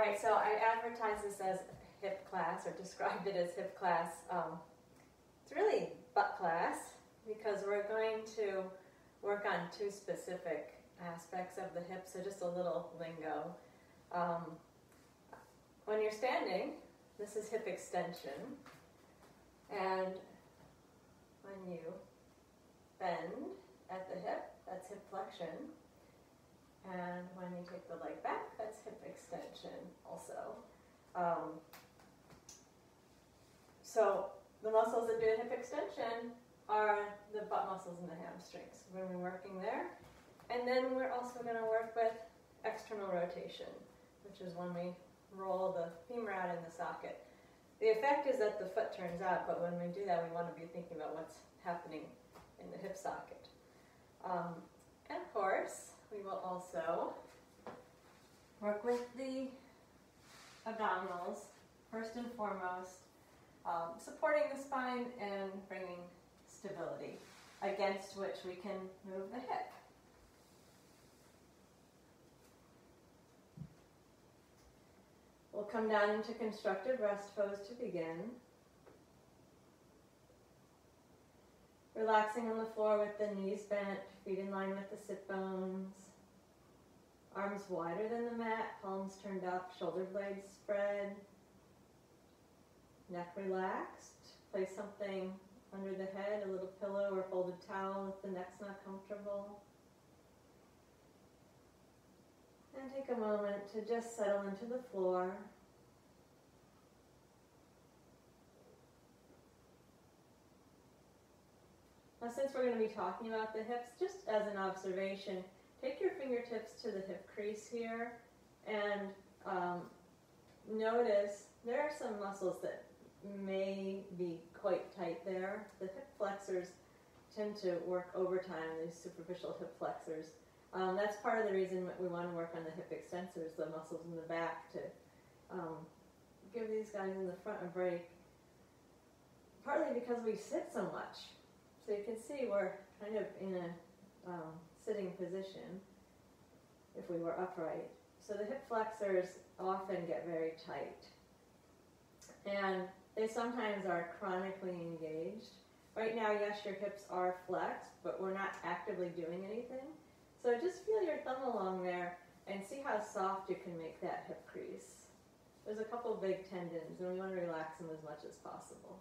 right, so I advertised this as hip class or described it as hip class. Um, it's really butt class because we're going to work on two specific aspects of the hip, so just a little lingo. Um, when you're standing, this is hip extension, and when you bend at the hip, that's hip flexion. And when you take the leg back, that's hip extension also. Um, so the muscles that do hip extension are the butt muscles and the hamstrings. We're going to be working there. And then we're also going to work with external rotation, which is when we roll the femur out in the socket. The effect is that the foot turns out, but when we do that, we want to be thinking about what's happening in the hip socket. Um, and of course, we will also work with the abdominals, first and foremost, um, supporting the spine and bringing stability, against which we can move the hip. We'll come down into constructive rest pose to begin. Relaxing on the floor with the knees bent, feet in line with the sit bones. Arms wider than the mat, palms turned up, shoulder blades spread. Neck relaxed. Place something under the head, a little pillow or folded towel if the neck's not comfortable. And take a moment to just settle into the floor. Now since we're going to be talking about the hips, just as an observation, take your fingertips to the hip crease here and um, notice there are some muscles that may be quite tight there. The hip flexors tend to work overtime, these superficial hip flexors. Um, that's part of the reason we want to work on the hip extensors, the muscles in the back, to um, give these guys in the front a break. Partly because we sit so much. So you can see we're kind of in a um, sitting position if we were upright. So the hip flexors often get very tight. And they sometimes are chronically engaged. Right now, yes, your hips are flexed, but we're not actively doing anything. So just feel your thumb along there and see how soft you can make that hip crease. There's a couple big tendons, and we want to relax them as much as possible.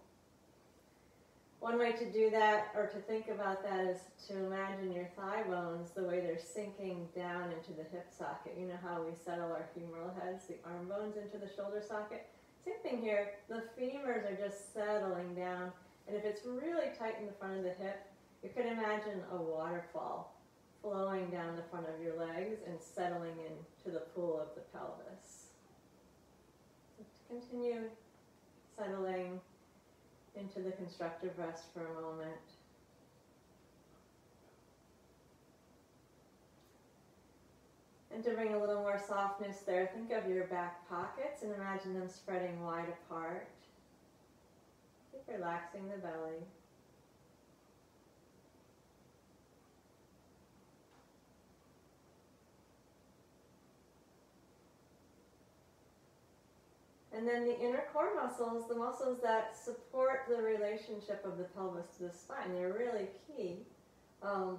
One way to do that, or to think about that, is to imagine your thigh bones the way they're sinking down into the hip socket. You know how we settle our humeral heads, the arm bones into the shoulder socket? Same thing here, the femurs are just settling down, and if it's really tight in the front of the hip, you could imagine a waterfall flowing down the front of your legs and settling into the pool of the pelvis. So to continue settling into the constructive rest for a moment. And to bring a little more softness there, think of your back pockets and imagine them spreading wide apart. Keep relaxing the belly. And then the inner core muscles, the muscles that support the relationship of the pelvis to the spine, they're really key. Um,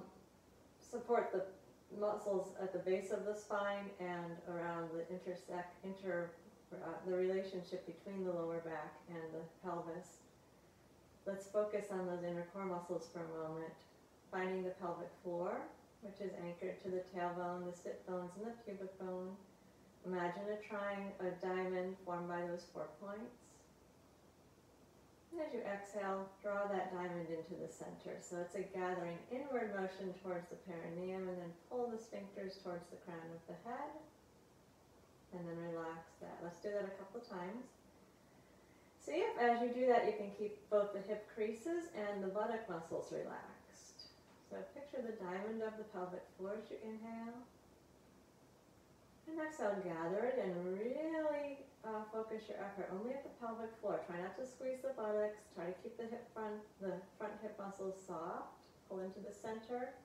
support the muscles at the base of the spine and around the intersect, inter, uh, the relationship between the lower back and the pelvis. Let's focus on those inner core muscles for a moment. Finding the pelvic floor, which is anchored to the tailbone, the sit bones, and the pubic bone. Imagine a triangle, a diamond formed by those four points. And as you exhale, draw that diamond into the center. So it's a gathering inward motion towards the perineum and then pull the sphincters towards the crown of the head. And then relax that. Let's do that a couple of times. See if as you do that you can keep both the hip creases and the buttock muscles relaxed. So picture the diamond of the pelvic floor as you inhale. And exhale, gather it and really uh, focus your effort only at the pelvic floor. Try not to squeeze the buttocks. Try to keep the hip front, the front hip muscles soft. Pull into the center.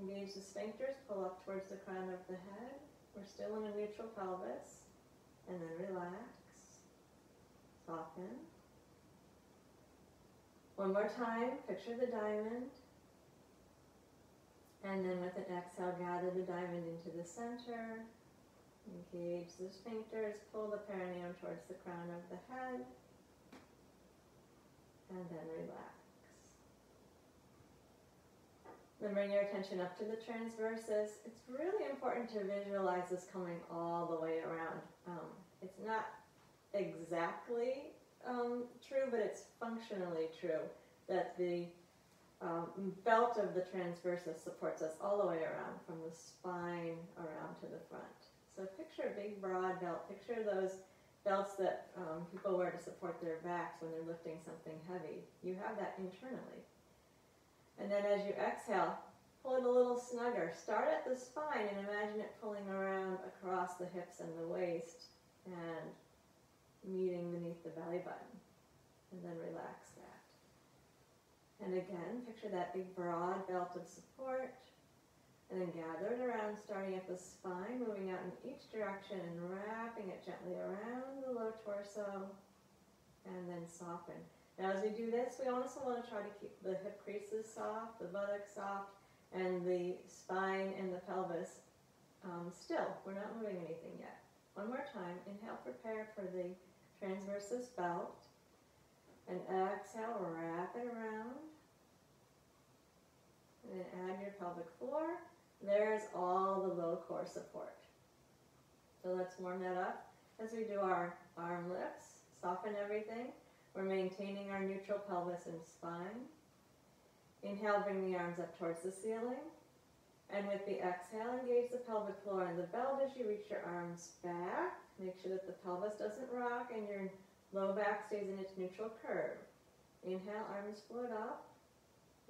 Engage the sphincters. Pull up towards the crown of the head. We're still in a neutral pelvis. and then relax. Soften. One more time, picture the diamond. And then with an exhale, gather the diamond into the center. Engage the sphincters, pull the perineum towards the crown of the head. And then relax. Then bring your attention up to the transversus. It's really important to visualize this coming all the way around. Um, it's not exactly um, true, but it's functionally true that the um, belt of the transversus supports us all the way around, from the spine around to the front. So picture a big broad belt. Picture those belts that um, people wear to support their backs when they're lifting something heavy. You have that internally. And then as you exhale, pull it a little snugger. Start at the spine and imagine it pulling around across the hips and the waist and meeting beneath the belly button. And then relax that. And again, picture that big broad belt of support. And then gather it around, starting at the spine, moving out in each direction and wrapping it gently around the low torso. And then soften. Now as we do this, we also want to try to keep the hip creases soft, the buttocks soft, and the spine and the pelvis um, still. We're not moving anything yet. One more time. Inhale, prepare for the transversus belt. And exhale, wrap it around. And then add your pelvic floor. There's all the low core support. So let's warm that up as we do our arm lifts. Soften everything. We're maintaining our neutral pelvis and spine. Inhale, bring the arms up towards the ceiling. And with the exhale, engage the pelvic floor and the belt as you reach your arms back. Make sure that the pelvis doesn't rock and your low back stays in its neutral curve. Inhale, arms float up.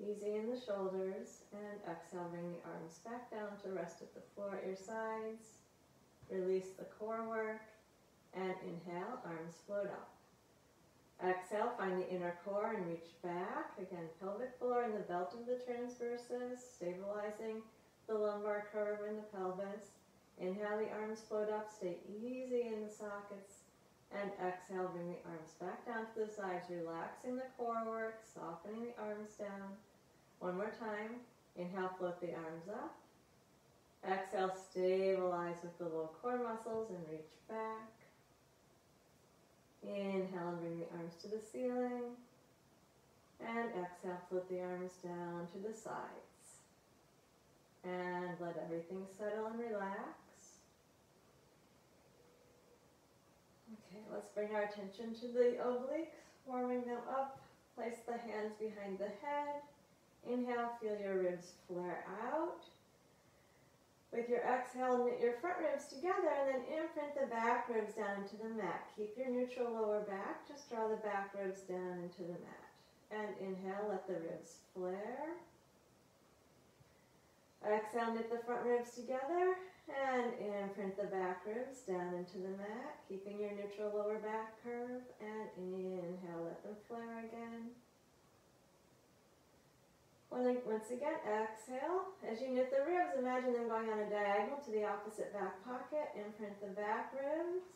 Easy in the shoulders. And exhale, bring the arms back down to rest at the floor at your sides. Release the core work. And inhale, arms float up. Exhale, find the inner core and reach back. Again, pelvic floor and the belt of the transversus, stabilizing the lumbar curve in the pelvis. Inhale, the arms float up, stay easy in the sockets. And exhale, bring the arms back down to the sides, relaxing the core work, softening the arms down. One more time. Inhale, float the arms up. Exhale, stabilize with the low core muscles and reach back. Inhale and bring the arms to the ceiling. And exhale, flip the arms down to the sides. And let everything settle and relax. Okay, let's bring our attention to the obliques, warming them up. Place the hands behind the head. Inhale, feel your ribs flare out. With your exhale, knit your front ribs together and then imprint the back ribs down into the mat. Keep your neutral lower back. Just draw the back ribs down into the mat. And inhale, let the ribs flare. Exhale, knit the front ribs together and imprint the back ribs down into the mat, keeping your neutral lower back curve. And inhale, let them flare again. Once again, exhale. As you knit the ribs, imagine them going on a diagonal to the opposite back pocket. Imprint the back ribs.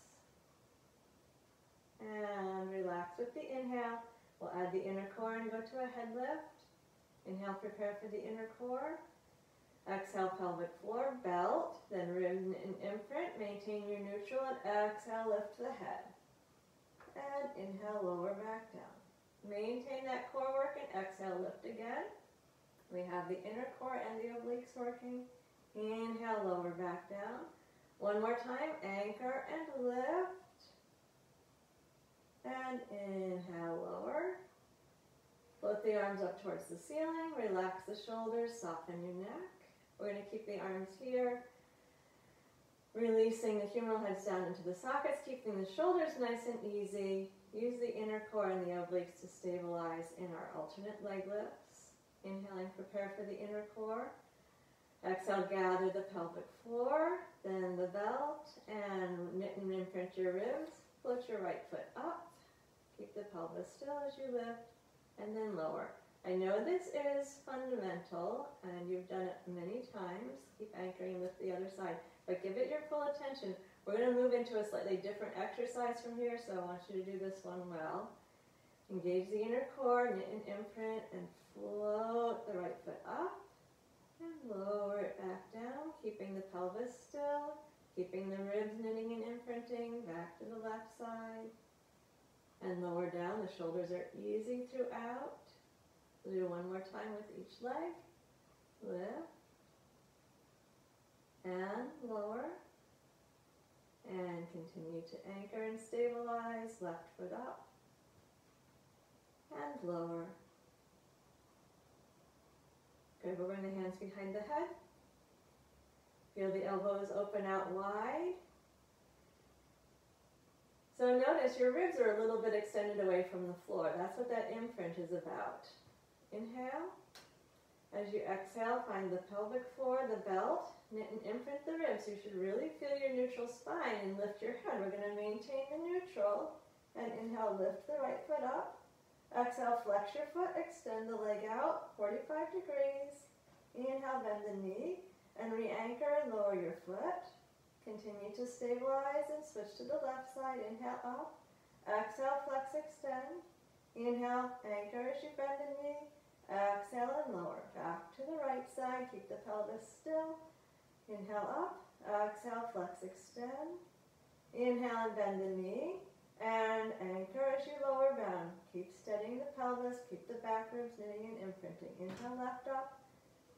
And relax with the inhale. We'll add the inner core and go to a head lift. Inhale, prepare for the inner core. Exhale, pelvic floor, belt, then rib and imprint. Maintain your neutral and exhale, lift the head. And inhale, lower back down. Maintain that core work and exhale, lift again. We have the inner core and the obliques working. Inhale, lower back down. One more time, anchor and lift. And inhale, lower. Float the arms up towards the ceiling. Relax the shoulders, soften your neck. We're going to keep the arms here. Releasing the humeral heads down into the sockets, keeping the shoulders nice and easy. Use the inner core and the obliques to stabilize in our alternate leg lifts. Inhaling, prepare for the inner core. Exhale, gather the pelvic floor, then the belt, and knit and imprint your ribs. Float your right foot up. Keep the pelvis still as you lift, and then lower. I know this is fundamental, and you've done it many times. Keep anchoring with the other side. but give it your full attention. We're going to move into a slightly different exercise from here, so I want you to do this one well. Engage the inner core, knit and imprint, and float the right foot up and lower it back down, keeping the pelvis still, keeping the ribs knitting and imprinting, back to the left side, and lower down. The shoulders are easy throughout. We'll do one more time with each leg. Lift, and lower, and continue to anchor and stabilize, left foot up, and lower. Good, we'll bring the hands behind the head. Feel the elbows open out wide. So notice your ribs are a little bit extended away from the floor. That's what that imprint is about. Inhale. As you exhale, find the pelvic floor, the belt, knit and imprint the ribs. You should really feel your neutral spine and lift your head. We're going to maintain the neutral. And inhale, lift the right foot up. Exhale, flex your foot, extend the leg out, 45 degrees. Inhale, bend the knee, and re-anchor and lower your foot. Continue to stabilize and switch to the left side. Inhale up. Exhale, flex, extend. Inhale, anchor as you bend the knee. Exhale and lower. Back to the right side. Keep the pelvis still. Inhale up. Exhale, flex, extend. Inhale and bend the knee. And anchor as you lower down. Keep steadying the pelvis. Keep the back ribs knitting and imprinting. Inhale, left up.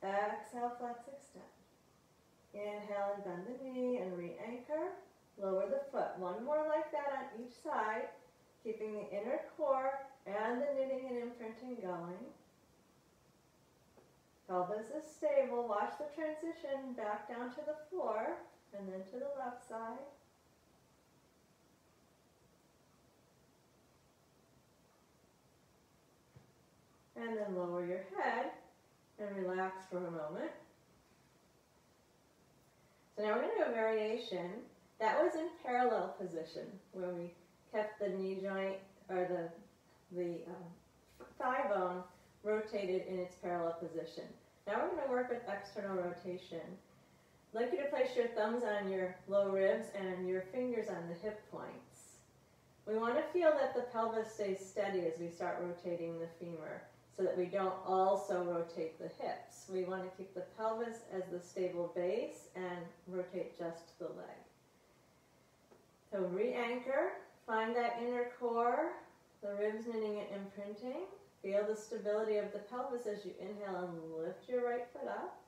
Exhale, flex, extend. Inhale and bend the knee and re-anchor. Lower the foot. One more like that on each side. Keeping the inner core and the knitting and imprinting going. Pelvis is stable. Watch the transition back down to the floor and then to the left side. And then lower your head and relax for a moment. So now we're going to do a variation. That was in parallel position where we kept the knee joint or the, the um, thigh bone rotated in its parallel position. Now we're going to work with external rotation. I'd like you to place your thumbs on your low ribs and your fingers on the hip points. We want to feel that the pelvis stays steady as we start rotating the femur so that we don't also rotate the hips. We want to keep the pelvis as the stable base and rotate just the leg. So re-anchor, find that inner core, the ribs knitting and imprinting. Feel the stability of the pelvis as you inhale and lift your right foot up.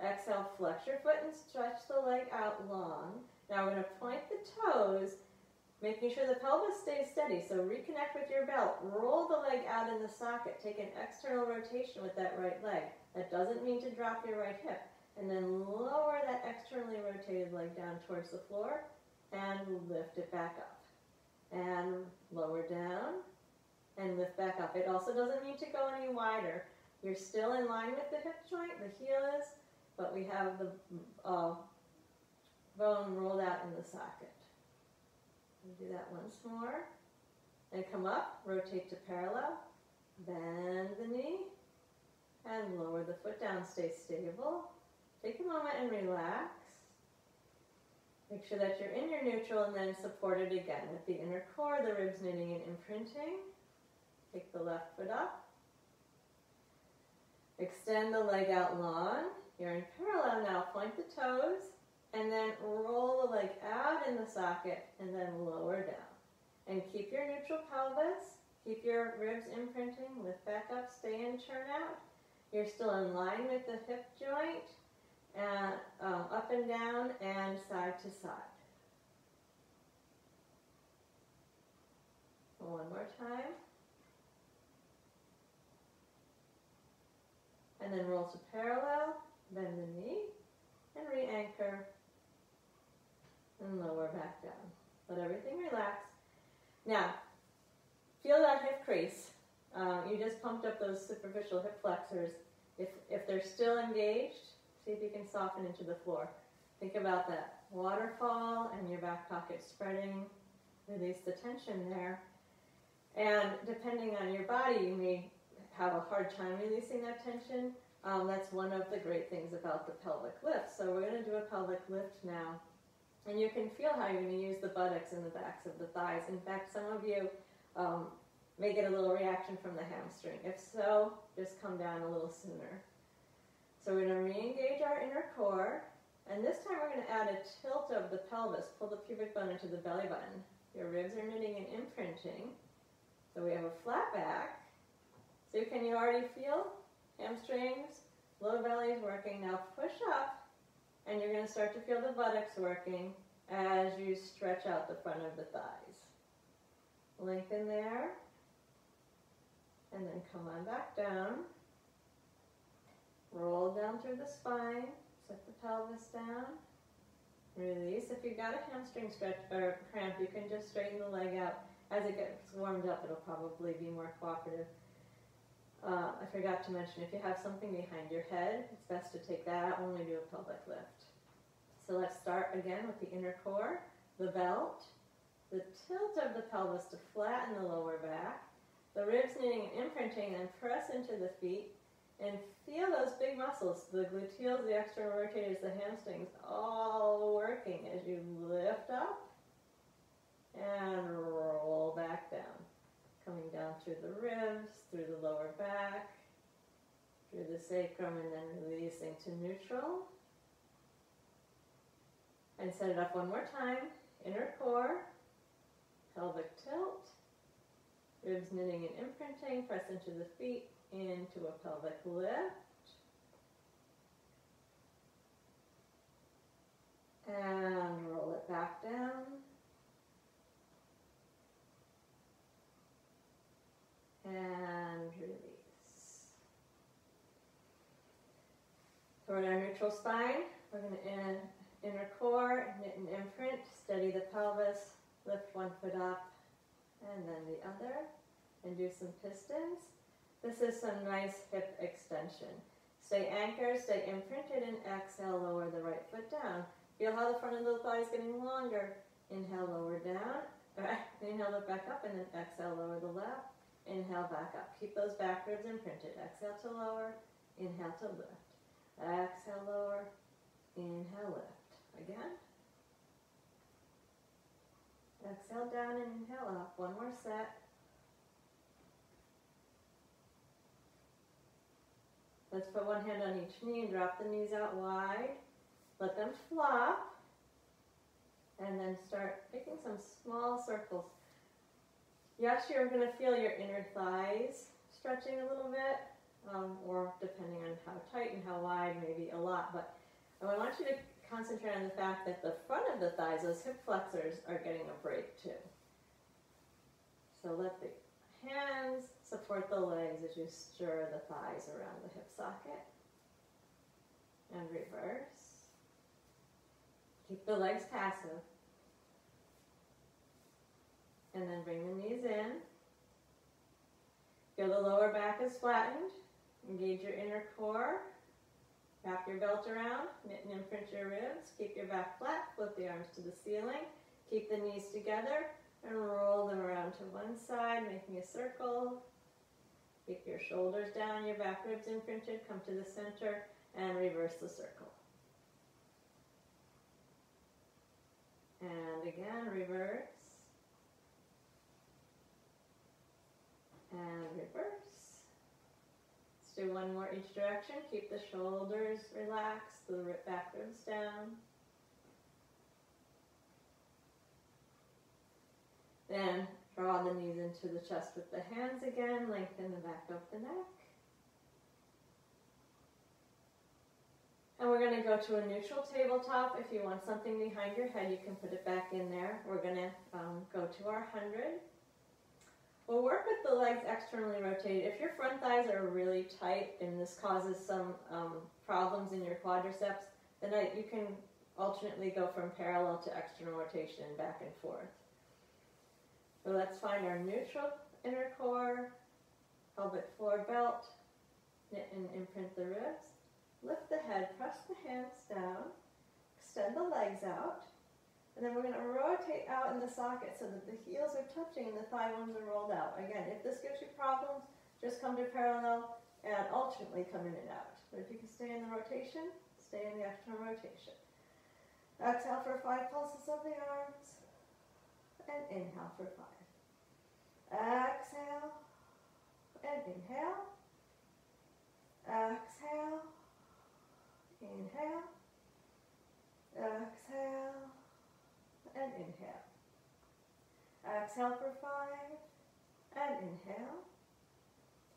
Exhale, flex your foot and stretch the leg out long. Now we're going to point the toes, making sure the pelvis stays steady. So reconnect with your belt. Roll the leg out in the socket. Take an external rotation with that right leg. That doesn't mean to drop your right hip. And then lower that externally rotated leg down towards the floor and lift it back up. And lower down and lift back up. It also doesn't need to go any wider. You're still in line with the hip joint, the heel is, but we have the uh, bone rolled out in the socket. Do that once more. And come up, rotate to parallel, bend the knee, and lower the foot down, stay stable. Take a moment and relax. Make sure that you're in your neutral and then support it again with the inner core, the ribs knitting and imprinting. Take the left foot up. Extend the leg out long. You're in parallel now. Point the toes and then roll the leg out in the socket and then lower down. And keep your neutral pelvis. Keep your ribs imprinting. Lift back up, stay in, turn out. You're still in line with the hip joint. And um, up and down and side to side. One more time. and then roll to parallel, bend the knee, and re-anchor, and lower back down. Let everything relax. Now, feel that hip crease. Uh, you just pumped up those superficial hip flexors. If, if they're still engaged, see if you can soften into the floor. Think about that waterfall and your back pocket spreading. Release the tension there. And depending on your body, you may have a hard time releasing that tension. Um, that's one of the great things about the pelvic lift. So we're going to do a pelvic lift now. And you can feel how you're going to use the buttocks and the backs of the thighs. In fact, some of you um, may get a little reaction from the hamstring. If so, just come down a little sooner. So we're going to re-engage our inner core. And this time we're going to add a tilt of the pelvis. Pull the pubic bone into the belly button. Your ribs are knitting and imprinting. So we have a flat back. So can you already feel hamstrings, lower belly is working. Now push up, and you're going to start to feel the buttocks working as you stretch out the front of the thighs. Lengthen there, and then come on back down. Roll down through the spine, set the pelvis down. Release. If you've got a hamstring stretch or cramp, you can just straighten the leg out. As it gets warmed up, it'll probably be more cooperative. Uh, I forgot to mention, if you have something behind your head, it's best to take that out when we do a pelvic lift. So let's start again with the inner core, the belt, the tilt of the pelvis to flatten the lower back, the ribs knitting and imprinting, and press into the feet, and feel those big muscles, the gluteals, the external rotators, the hamstrings, all working as you lift up and roll back down coming down through the ribs, through the lower back, through the sacrum, and then releasing to neutral. And set it up one more time. Inner core, pelvic tilt, ribs knitting and imprinting, press into the feet, into a pelvic lift. And roll it back down. And release. Toward our neutral spine, we're going to in, inner core, knit and imprint, steady the pelvis, lift one foot up and then the other, and do some pistons. This is some nice hip extension. Stay anchored, stay imprinted, and exhale, lower the right foot down. Feel how the front of the thigh is getting longer. Inhale, lower down. Inhale, look back up, and then exhale, lower the left. Inhale back up. Keep those back ribs imprinted. Exhale to lower. Inhale to lift. Exhale lower. Inhale lift. Again. Exhale down and inhale up. One more set. Let's put one hand on each knee and drop the knees out wide. Let them flop. And then start making some small circles Yes, you're going to feel your inner thighs stretching a little bit, um, or depending on how tight and how wide, maybe a lot. But I want you to concentrate on the fact that the front of the thighs, those hip flexors, are getting a break too. So let the hands support the legs as you stir the thighs around the hip socket. And reverse. Keep the legs passive. And then bring the knees in. Feel the lower back is flattened. Engage your inner core. Wrap your belt around. Knit and imprint your ribs. Keep your back flat. Flip the arms to the ceiling. Keep the knees together and roll them around to one side, making a circle. Keep your shoulders down, your back ribs imprinted. Come to the center and reverse the circle. And again, reverse. And reverse. Let's do one more each direction. Keep the shoulders relaxed, the back ribs down. Then draw the knees into the chest with the hands again, lengthen the back of the neck. And we're going to go to a neutral tabletop. If you want something behind your head, you can put it back in there. We're going to um, go to our 100. We'll work with the legs externally rotated. If your front thighs are really tight and this causes some um, problems in your quadriceps, then I, you can alternately go from parallel to external rotation and back and forth. So let's find our neutral inner core, pelvic floor belt, knit and imprint the ribs. Lift the head, press the hands down, extend the legs out, and then we're going to rotate out in the socket so that the heels are touching and the thigh bones are rolled out. Again, if this gives you problems, just come to parallel and alternately come in and out. But if you can stay in the rotation, stay in the external rotation. Exhale for five pulses of the arms. And inhale for five. Exhale. And inhale. Exhale. Inhale. Exhale. And inhale. Exhale for five. And inhale.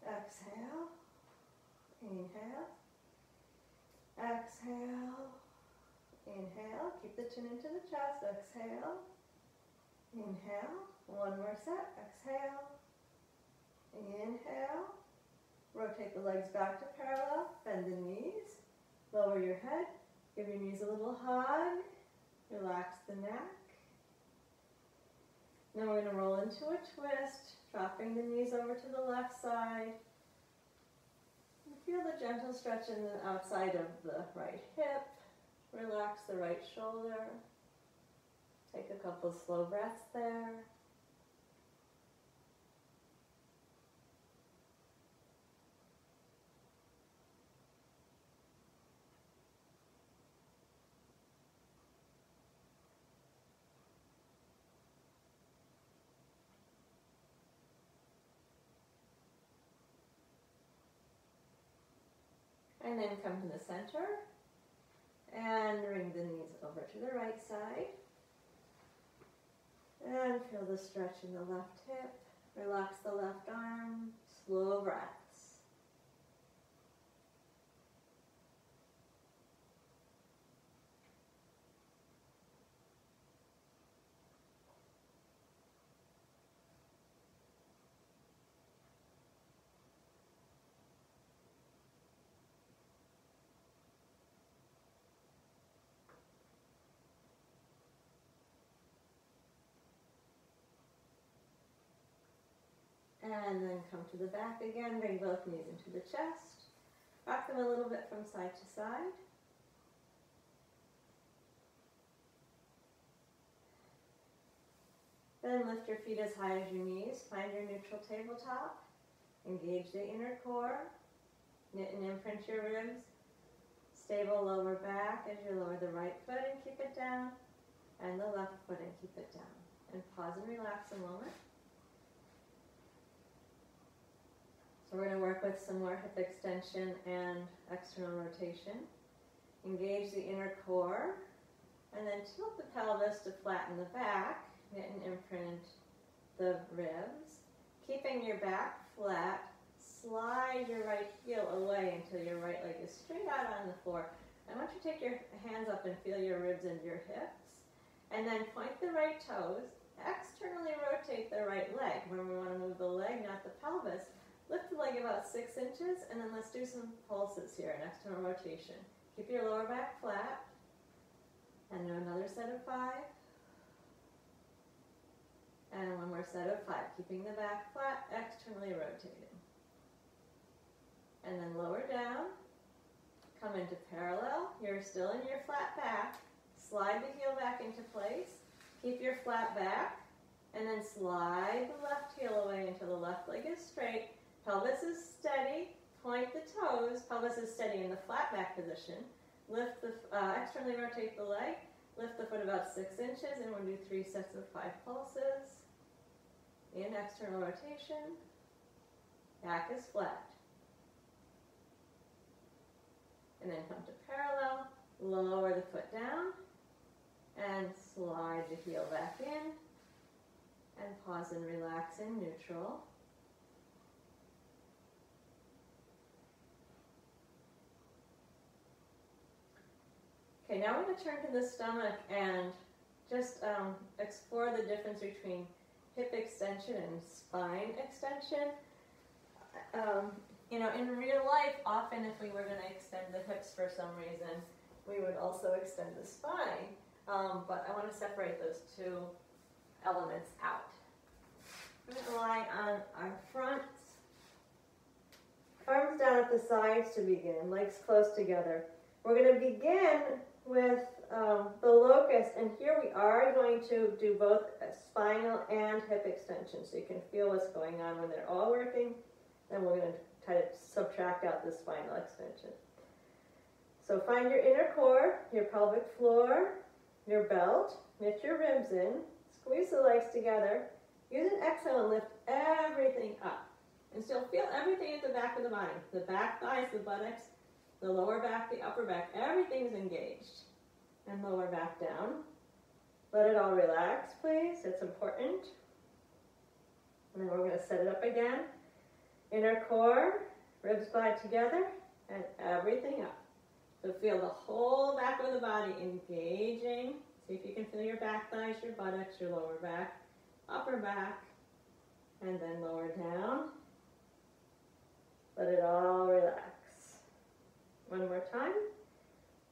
Exhale. Inhale. Exhale. Inhale. Keep the chin into the chest. Exhale. Inhale. One more set. Exhale. Inhale. Rotate the legs back to parallel. Bend the knees. Lower your head. Give your knees a little hug. Relax the neck. Now we're going to roll into a twist, dropping the knees over to the left side. Feel the gentle stretch in the outside of the right hip. Relax the right shoulder. Take a couple slow breaths there. And then come to the center and bring the knees over to the right side. And feel the stretch in the left hip. Relax the left arm. Slow breath. And then come to the back again, bring both knees into the chest. Rock them a little bit from side to side. Then lift your feet as high as your knees. Find your neutral tabletop. Engage the inner core. Knit and imprint your ribs. Stable lower back as you lower the right foot and keep it down. And the left foot and keep it down. And pause and relax a moment. So we're going to work with some more hip extension and external rotation. Engage the inner core, and then tilt the pelvis to flatten the back, knit and imprint the ribs. Keeping your back flat, slide your right heel away until your right leg is straight out on the floor. I want you to take your hands up and feel your ribs and your hips. And then point the right toes, externally rotate the right leg. When we want to move the leg, not the pelvis, Lift the leg about six inches, and then let's do some pulses here, an external rotation. Keep your lower back flat, and another set of five. And one more set of five, keeping the back flat, externally rotating. And then lower down, come into parallel. You're still in your flat back. Slide the heel back into place. Keep your flat back, and then slide the left heel away until the left leg is straight Pelvis is steady. Point the toes. Pelvis is steady in the flat back position. Lift the, uh, externally rotate the leg. Lift the foot about six inches, and we'll do three sets of five pulses. In external rotation. Back is flat. And then come to parallel. Lower the foot down. And slide the heel back in. And pause and relax in neutral. Okay, now we're going to turn to the stomach and just um, explore the difference between hip extension and spine extension. Um, you know, in real life, often if we were going to extend the hips for some reason, we would also extend the spine. Um, but I want to separate those two elements out. We're going to lie on our fronts, arms down at the sides to begin, legs close together. We're going to begin with um, the locust, and here we are going to do both spinal and hip extension, so you can feel what's going on when they're all working. Then we're going to try to subtract out the spinal extension. So find your inner core, your pelvic floor, your belt, knit your ribs in, squeeze the legs together. Use an exhale and lift everything up. And still feel everything at the back of the body. The back thighs, the buttocks, the lower back, the upper back, everything's engaged. And lower back down. Let it all relax, please. It's important. And then we're going to set it up again. Inner core, ribs glide together, and everything up. So feel the whole back of the body engaging. See if you can feel your back thighs, your buttocks, your lower back, upper back, and then lower down. Let it all relax. One more time.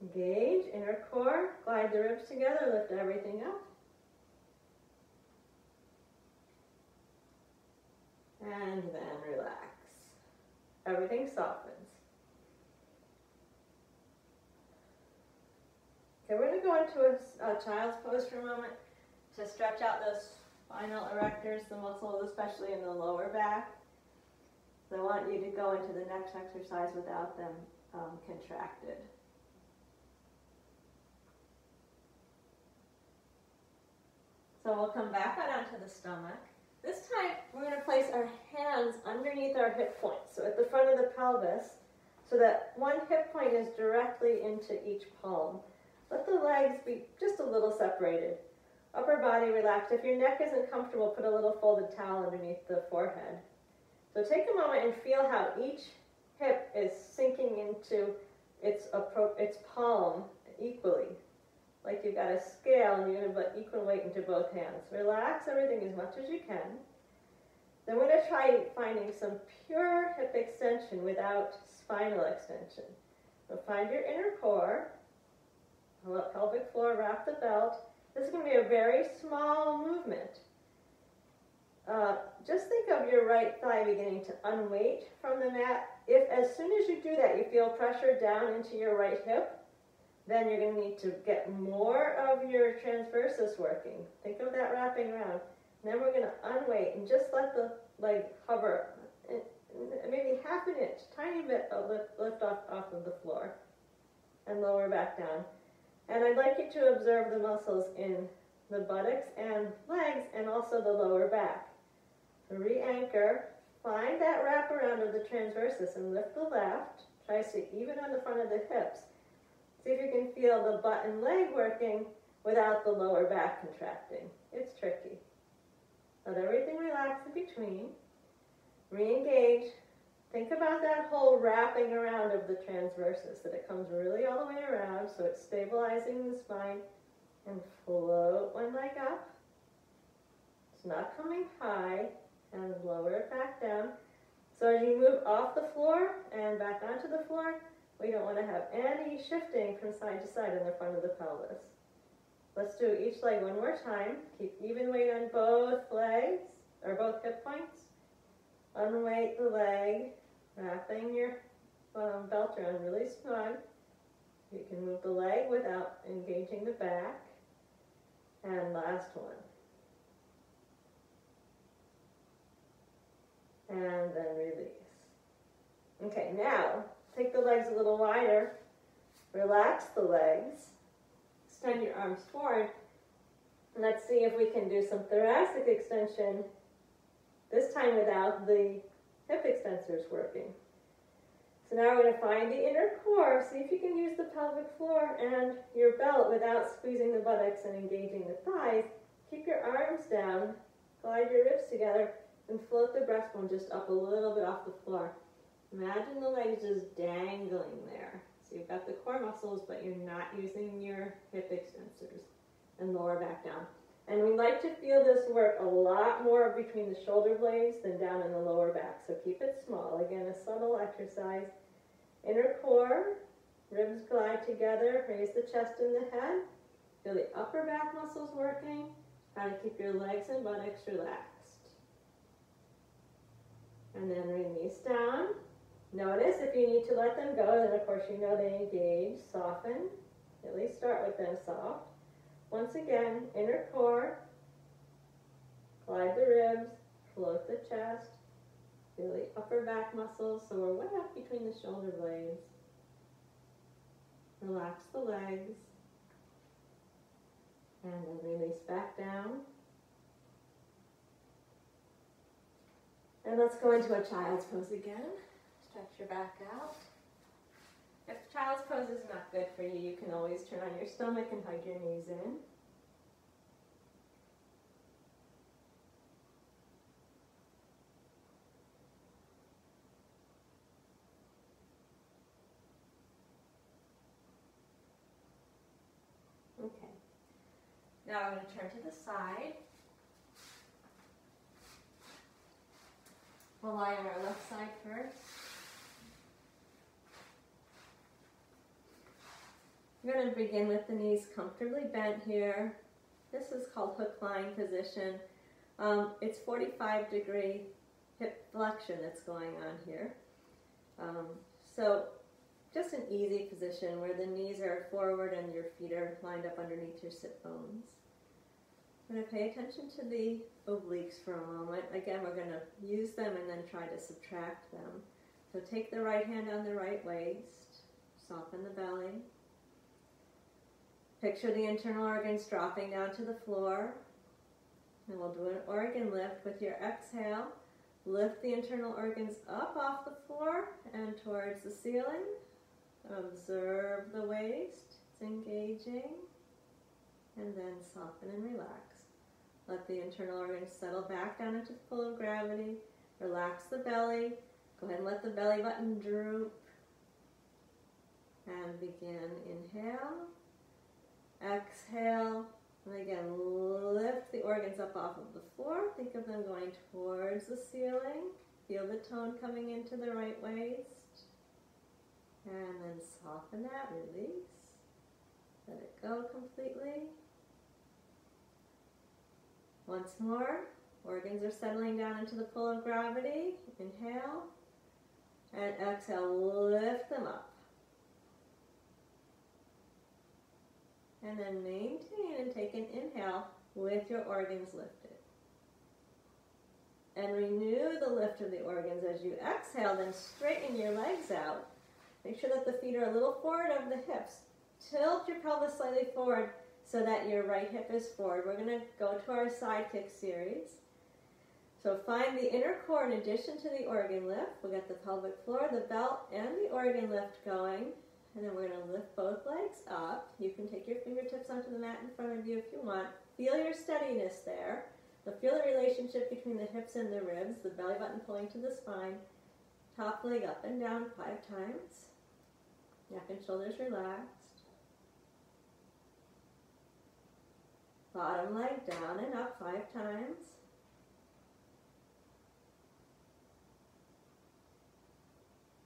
Engage, inner core, glide the ribs together, lift everything up. And then relax. Everything softens. Okay, we're going to go into a, a child's pose for a moment to stretch out those spinal erectors, the muscles, especially in the lower back. So I want you to go into the next exercise without them um, contracted. So we'll come back out onto the stomach. This time we're going to place our hands underneath our hip points, so at the front of the pelvis, so that one hip point is directly into each palm. Let the legs be just a little separated. Upper body relaxed. If your neck isn't comfortable, put a little folded towel underneath the forehead. So take a moment and feel how each hip is sinking into its, its palm equally. Like you've got a scale and you're going to put equal weight into both hands. Relax everything as much as you can. Then we're going to try finding some pure hip extension without spinal extension. So find your inner core, pull up pelvic floor, wrap the belt. This is going to be a very small movement. Uh, just think of your right thigh beginning to unweight from the mat. If as soon as you do that you feel pressure down into your right hip, then you're going to need to get more of your transversus working. Think of that wrapping around. Then we're going to unweight and just let the leg hover eh, eh, maybe half an inch, tiny bit of lift, lift off, off of the floor and lower back down. And I'd like you to observe the muscles in the buttocks and legs and also the lower back. Re-anchor, find that wrap around of the transversus and lift the left. Try to stay even on the front of the hips. See if you can feel the butt and leg working without the lower back contracting. It's tricky. Let everything relax in between. Re-engage. Think about that whole wrapping around of the transversus, that it comes really all the way around, so it's stabilizing the spine. And float one leg up. It's not coming high, and lower it back down. So as you move off the floor and back onto the floor, we don't want to have any shifting from side to side in the front of the pelvis. Let's do each leg one more time. Keep even weight on both legs, or both hip points. Unweight the leg, wrapping your um, belt around really snug. You can move the leg without engaging the back. And last one. And then release. Okay, now Take the legs a little wider. Relax the legs. Extend your arms forward. Let's see if we can do some thoracic extension, this time without the hip extensors working. So now we're going to find the inner core. See if you can use the pelvic floor and your belt without squeezing the buttocks and engaging the thighs. Keep your arms down, glide your ribs together, and float the breastbone just up a little bit off the floor. Imagine the legs just dangling there. So you've got the core muscles, but you're not using your hip extensors and lower back down. And we like to feel this work a lot more between the shoulder blades than down in the lower back. So keep it small. Again, a subtle exercise. Inner core, ribs glide together, raise the chest and the head. Feel the upper back muscles working. Try to keep your legs and buttocks relaxed. And then release down. Notice if you need to let them go, then of course you know they engage, soften. At least start with them soft. Once again, inner core, glide the ribs, float the chest, feel the upper back muscles, so we're way up between the shoulder blades. Relax the legs. And then release back down. And let's go into a child's pose again. Stretch your back out. If child's pose is not good for you, you can always turn on your stomach and hug your knees in. Okay. Now I'm going to turn to the side. We'll lie on our left side first. We're going to begin with the knees comfortably bent here. This is called hook lying position. Um, it's 45 degree hip flexion that's going on here. Um, so just an easy position where the knees are forward and your feet are lined up underneath your sit bones. Going to pay attention to the obliques for a moment. Again, we're going to use them and then try to subtract them. So take the right hand on the right waist, soften the belly. Picture the internal organs dropping down to the floor. And we'll do an organ lift with your exhale. Lift the internal organs up off the floor and towards the ceiling. Observe the waist, it's engaging. And then soften and relax. Let the internal organs settle back down into the pull of gravity. Relax the belly. Go ahead and let the belly button droop. And begin. Inhale. Exhale. And again, lift the organs up off of the floor. Think of them going towards the ceiling. Feel the tone coming into the right waist. And then soften that, release. Let it go completely. Once more, organs are settling down into the pull of gravity. Inhale. And exhale, lift them up. And then maintain and take an inhale with your organs lifted. And renew the lift of the organs as you exhale, then straighten your legs out. Make sure that the feet are a little forward of the hips. Tilt your pelvis slightly forward so that your right hip is forward. We're going to go to our side kick series. So find the inner core in addition to the organ lift. We'll get the pelvic floor, the belt, and the organ lift going. And then we're going to lift both legs up. You can take your fingertips onto the mat in front of you if you want. Feel your steadiness there. Feel the relationship between the hips and the ribs, the belly button pulling to the spine. Top leg up and down five times. Neck and shoulders relaxed. Bottom leg down and up five times.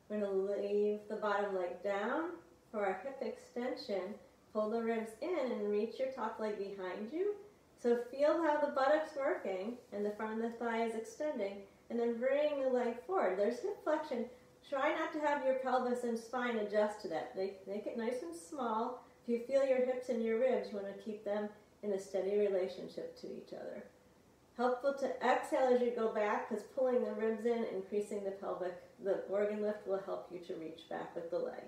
We're going to leave the bottom leg down for our hip extension. Pull the ribs in and reach your top leg behind you. So feel how the buttocks working and the front of the thigh is extending. And then bring the leg forward. There's hip flexion. Try not to have your pelvis and spine adjust to that. Make, make it nice and small. If you feel your hips and your ribs, you want to keep them in a steady relationship to each other. Helpful to exhale as you go back because pulling the ribs in, increasing the pelvic, the organ lift will help you to reach back with the leg.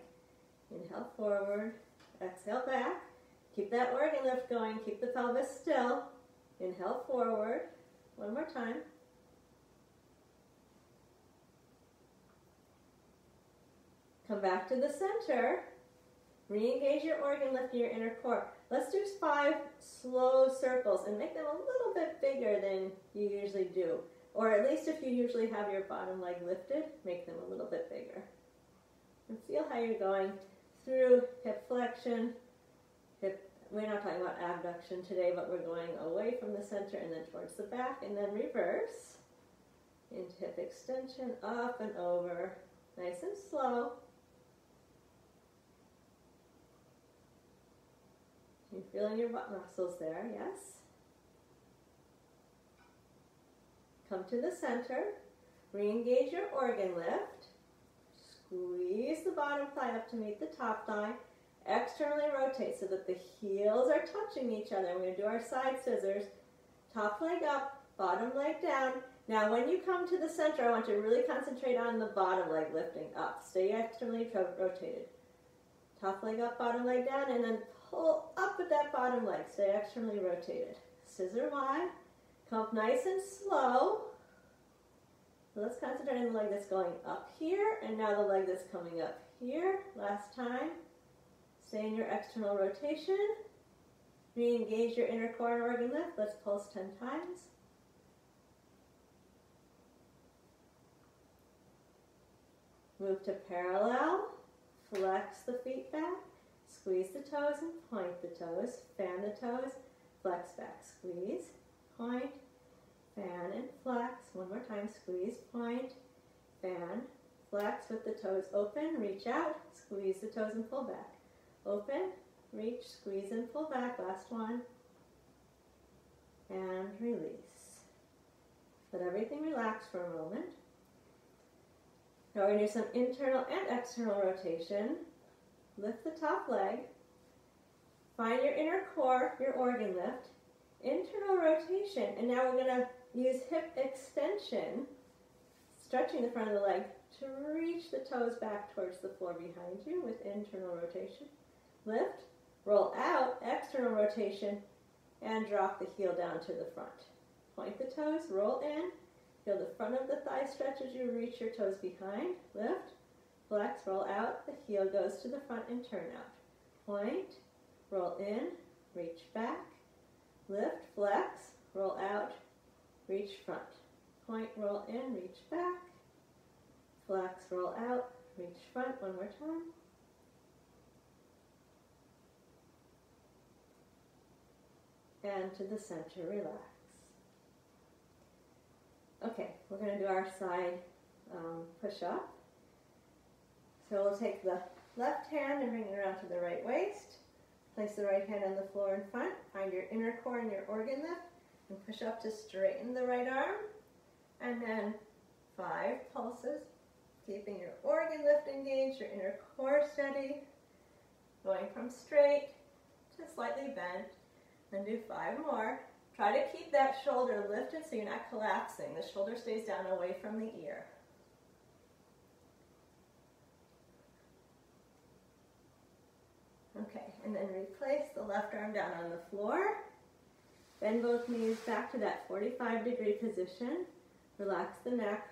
Inhale forward, exhale back. Keep that organ lift going, keep the pelvis still. Inhale forward, one more time. Come back to the center. Re-engage your organ lift in your inner core. Let's do five slow circles and make them a little bit bigger than you usually do. Or at least if you usually have your bottom leg lifted, make them a little bit bigger. And feel how you're going through hip flexion, hip, we're not talking about abduction today, but we're going away from the center and then towards the back and then reverse into hip extension, up and over, nice and slow. You're feeling your butt muscles there, yes? Come to the center. Re-engage your organ lift. Squeeze the bottom thigh up to meet the top thigh. Externally rotate so that the heels are touching each other. We're going to do our side scissors. Top leg up, bottom leg down. Now when you come to the center, I want you to really concentrate on the bottom leg lifting up. Stay externally rotated. Top leg up, bottom leg down, and then pull up with that bottom leg. Stay externally rotated. Scissor wide. Come up nice and slow. Let's concentrate on the leg that's going up here, and now the leg that's coming up here. Last time. Stay in your external rotation. Re-engage your inner core organ lift. Let's pulse 10 times. Move to parallel. Flex the feet back. Squeeze the toes and point the toes. Fan the toes. Flex back. Squeeze. Point. Fan and flex. One more time. Squeeze. Point. Fan. Flex with the toes open. Reach out. Squeeze the toes and pull back. Open. Reach. Squeeze and pull back. Last one. And release. Let everything relax for a moment. Now we're going to do some internal and external rotation. Lift the top leg. Find your inner core, your organ lift. Internal rotation. And now we're going to use hip extension, stretching the front of the leg to reach the toes back towards the floor behind you with internal rotation. Lift, roll out, external rotation, and drop the heel down to the front. Point the toes, roll in, Feel the front of the thigh stretch as you reach your toes behind. Lift, flex, roll out. The heel goes to the front and turn out. Point, roll in, reach back. Lift, flex, roll out, reach front. Point, roll in, reach back. Flex, roll out, reach front. One more time. And to the center, relax. Okay, we're going to do our side um, push-up. So we'll take the left hand and bring it around to the right waist. Place the right hand on the floor in front. Find your inner core and your organ lift. And push up to straighten the right arm. And then five pulses. Keeping your organ lift engaged, your inner core steady. Going from straight to slightly bent. Then do five more. Try to keep that shoulder lifted so you're not collapsing. The shoulder stays down away from the ear. Okay, and then replace the left arm down on the floor. Bend both knees back to that 45 degree position. Relax the neck.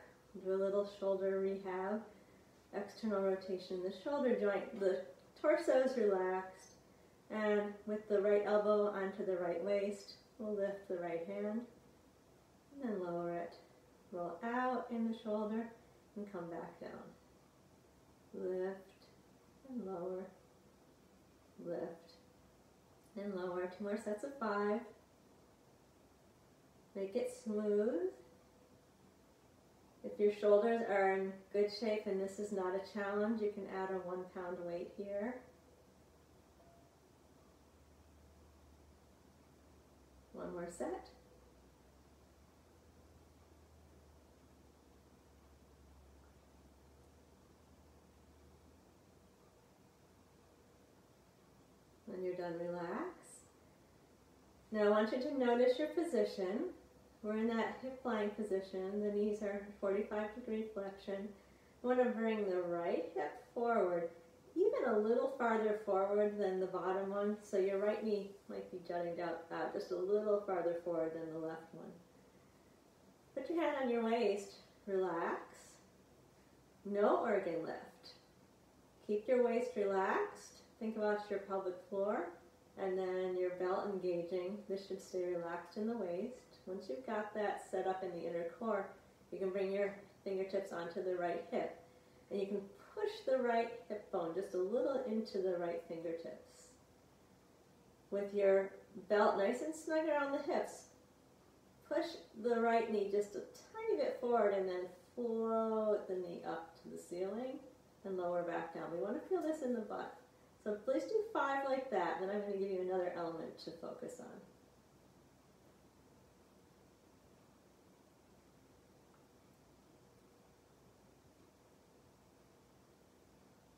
Do a little shoulder rehab. External rotation. The shoulder joint, the torso is relaxed. And with the right elbow onto the right waist, We'll lift the right hand and then lower it. Roll out in the shoulder and come back down. Lift and lower. Lift and lower. Two more sets of five. Make it smooth. If your shoulders are in good shape and this is not a challenge, you can add a one pound weight here. One more set. When you're done, relax. Now I want you to notice your position. We're in that hip lying position. The knees are 45 degree flexion. I want to bring the right hip forward even a little farther forward than the bottom one. So your right knee might be jutting out uh, just a little farther forward than the left one. Put your hand on your waist, relax. No organ lift. Keep your waist relaxed. Think about your pelvic floor and then your belt engaging. This should stay relaxed in the waist. Once you've got that set up in the inner core, you can bring your fingertips onto the right hip. And you can push the right hip bone just a little into the right fingertips. With your belt nice and snug around the hips, push the right knee just a tiny bit forward and then float the knee up to the ceiling and lower back down. We want to feel this in the butt. So please do five like that, then I'm going to give you another element to focus on.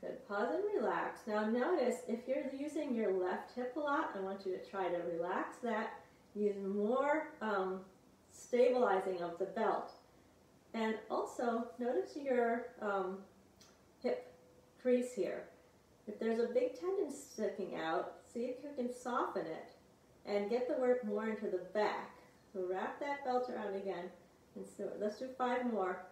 Good, pause and relax. Now notice if you're using your left hip a lot, I want you to try to relax that. Use more um, stabilizing of the belt. And also notice your um, hip crease here. If there's a big tendon sticking out, see if you can soften it and get the work more into the back. So wrap that belt around again. And so let's do five more.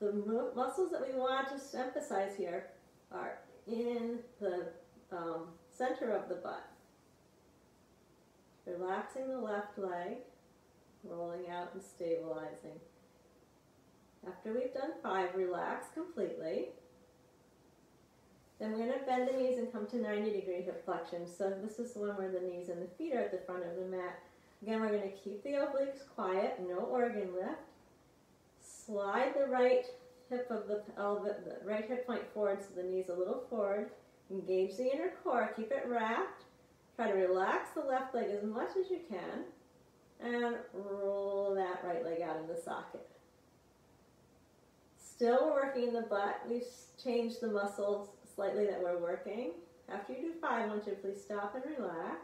The muscles that we want to emphasize here are in the um, center of the butt. Relaxing the left leg, rolling out and stabilizing. After we've done five, relax completely. Then we're going to bend the knees and come to 90 degree hip flexion. So this is the one where the knees and the feet are at the front of the mat. Again, we're going to keep the obliques quiet, no organ lift. Slide the right hip of the pelvic, the right hip point forward so the knee's a little forward. Engage the inner core, keep it wrapped. Try to relax the left leg as much as you can. And roll that right leg out in the socket. Still working the butt. We've changed the muscles slightly that we're working. After you do five, I want you to please stop and relax.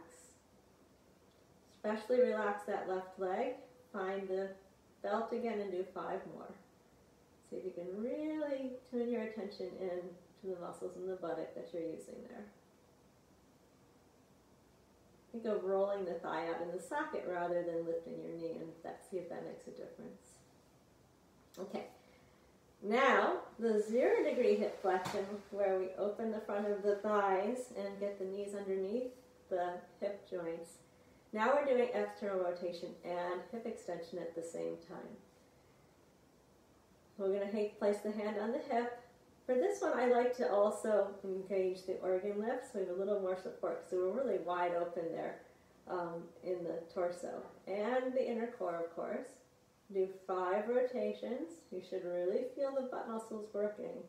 Especially relax that left leg. Find the belt again and do five more. See if you can really tune your attention in to the muscles in the buttock that you're using there. Think of rolling the thigh out in the socket rather than lifting your knee and that, see if that makes a difference. Okay. Now, the zero degree hip flexion, where we open the front of the thighs and get the knees underneath the hip joints. Now we're doing external rotation and hip extension at the same time. We're going to place the hand on the hip. For this one, I like to also engage the organ lift, so we have a little more support, so we're really wide open there um, in the torso. And the inner core, of course. Do five rotations. You should really feel the butt muscles working.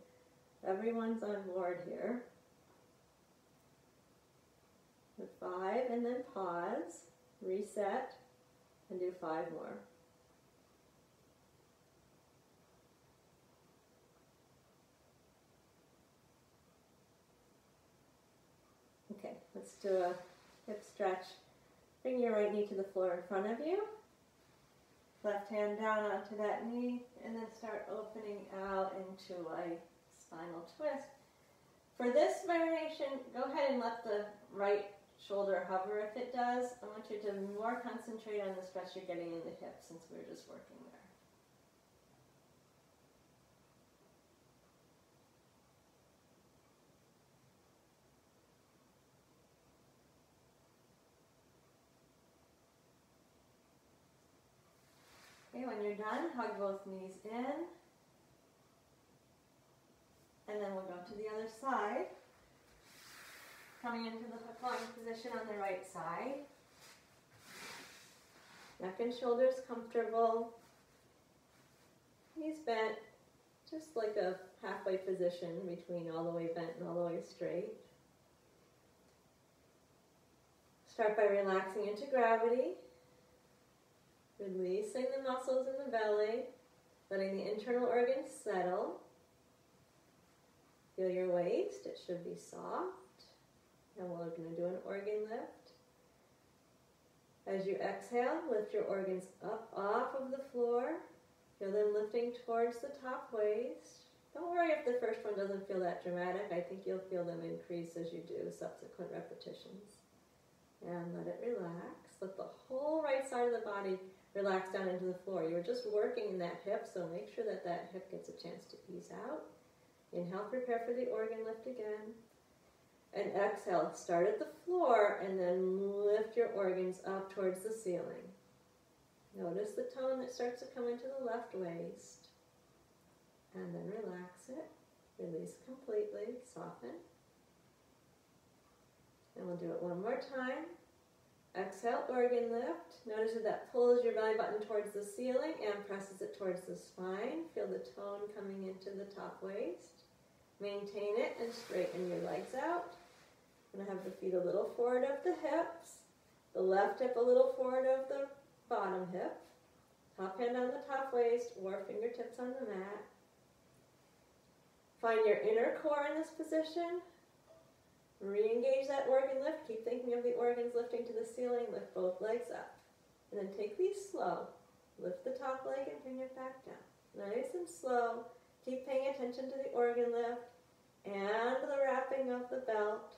Everyone's on board here. Do five and then pause, reset, and do five more. Okay, let's do a hip stretch. Bring your right knee to the floor in front of you. Left hand down onto that knee and then start opening out into a spinal twist. For this variation, go ahead and let the right shoulder hover if it does. I want you to more concentrate on the stretch you're getting in the hips since we were just working there. Okay, when you're done, hug both knees in. And then we'll go to the other side. Coming into the hook position on the right side. Neck and shoulders comfortable. Knees bent, just like a halfway position between all the way bent and all the way straight. Start by relaxing into gravity. Releasing the muscles in the belly, letting the internal organs settle. Feel your waist, it should be soft. And we're going to do an organ lift. As you exhale, lift your organs up off of the floor. Feel them lifting towards the top waist. Don't worry if the first one doesn't feel that dramatic. I think you'll feel them increase as you do subsequent repetitions. And let it relax. Let the whole right side of the body relax down into the floor. You're just working in that hip, so make sure that that hip gets a chance to ease out. Inhale, prepare for the organ lift again. And exhale, start at the floor and then lift your organs up towards the ceiling. Notice the tone that starts to come into the left waist. And then relax it. Release completely, soften. And we'll do it one more time. Exhale, organ lift. Notice that that pulls your belly button towards the ceiling and presses it towards the spine. Feel the tone coming into the top waist. Maintain it and straighten your legs out. To have the feet a little forward of the hips. The left hip a little forward of the bottom hip. Top hand on the top waist or fingertips on the mat. Find your inner core in this position. Re-engage that organ lift. Keep thinking of the organs lifting to the ceiling. Lift both legs up. And then take these slow. Lift the top leg and bring it back down. Nice and slow. Keep paying attention to the organ lift. and the wrapping of the belt.